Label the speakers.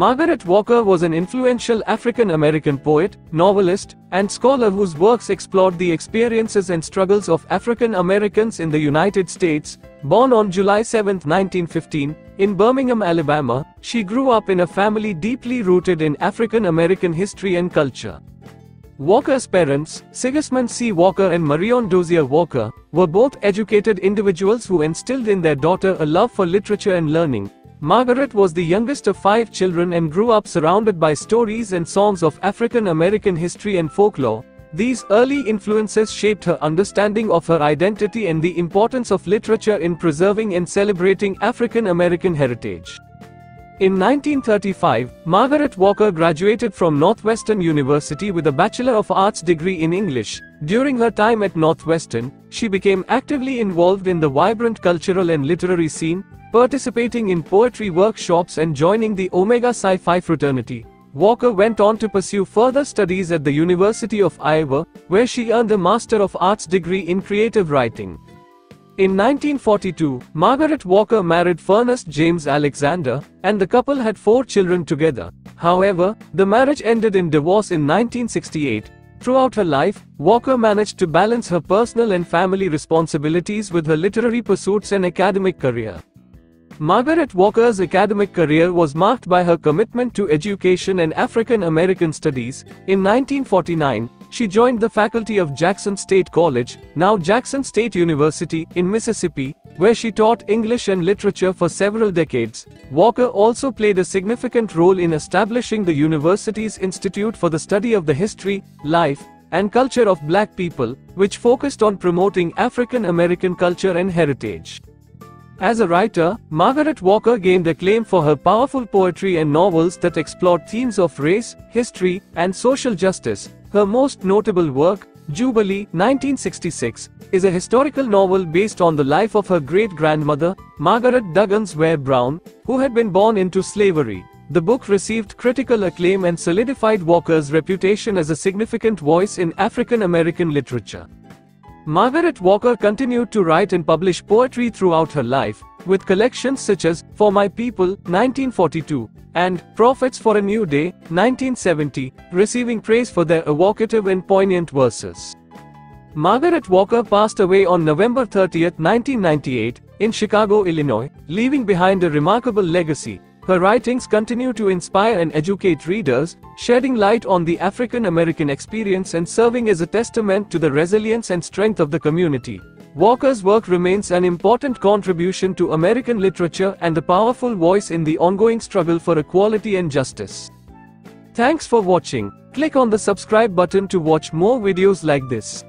Speaker 1: Margaret Walker was an influential African American poet, novelist, and scholar whose works explored the experiences and struggles of African Americans in the United States. Born on July 7, 1915, in Birmingham, Alabama, she grew up in a family deeply rooted in African American history and culture. Walker's parents, Sigismund C. Walker and Marion Dozier Walker, were both educated individuals who instilled in their daughter a love for literature and learning, Margaret was the youngest of five children and grew up surrounded by stories and songs of African American history and folklore. These early influences shaped her understanding of her identity and the importance of literature in preserving and celebrating African American heritage. In 1935, Margaret Walker graduated from Northwestern University with a Bachelor of Arts degree in English. During her time at Northwestern, she became actively involved in the vibrant cultural and literary scene, participating in poetry workshops and joining the Omega Psi Phi fraternity. Walker went on to pursue further studies at the University of Iowa, where she earned a Master of Arts degree in creative writing. In 1942, Margaret Walker married Furness James Alexander, and the couple had four children together. However, the marriage ended in divorce in 1968. Throughout her life, Walker managed to balance her personal and family responsibilities with her literary pursuits and academic career. Margaret Walker's academic career was marked by her commitment to education and African American studies. In 1949, she joined the faculty of Jackson State College, now Jackson State University, in Mississippi, where she taught English and literature for several decades. Walker also played a significant role in establishing the university's Institute for the Study of the History, Life, and Culture of Black People, which focused on promoting African American culture and heritage. As a writer, Margaret Walker gained acclaim for her powerful poetry and novels that explored themes of race, history, and social justice. Her most notable work, Jubilee 1966, is a historical novel based on the life of her great-grandmother, Margaret Duggins Ware Brown, who had been born into slavery. The book received critical acclaim and solidified Walker's reputation as a significant voice in African American literature. Margaret Walker continued to write and publish poetry throughout her life, with collections such as For My People, 1942, and Prophets for a New Day, 1970, receiving praise for their evocative and poignant verses. Margaret Walker passed away on November 30, 1998, in Chicago, Illinois, leaving behind a remarkable legacy, her writings continue to inspire and educate readers, shedding light on the African American experience and serving as a testament to the resilience and strength of the community. Walker's work remains an important contribution to American literature and a powerful voice in the ongoing struggle for equality and justice. Thanks for watching. Click on the subscribe button to watch more videos like this.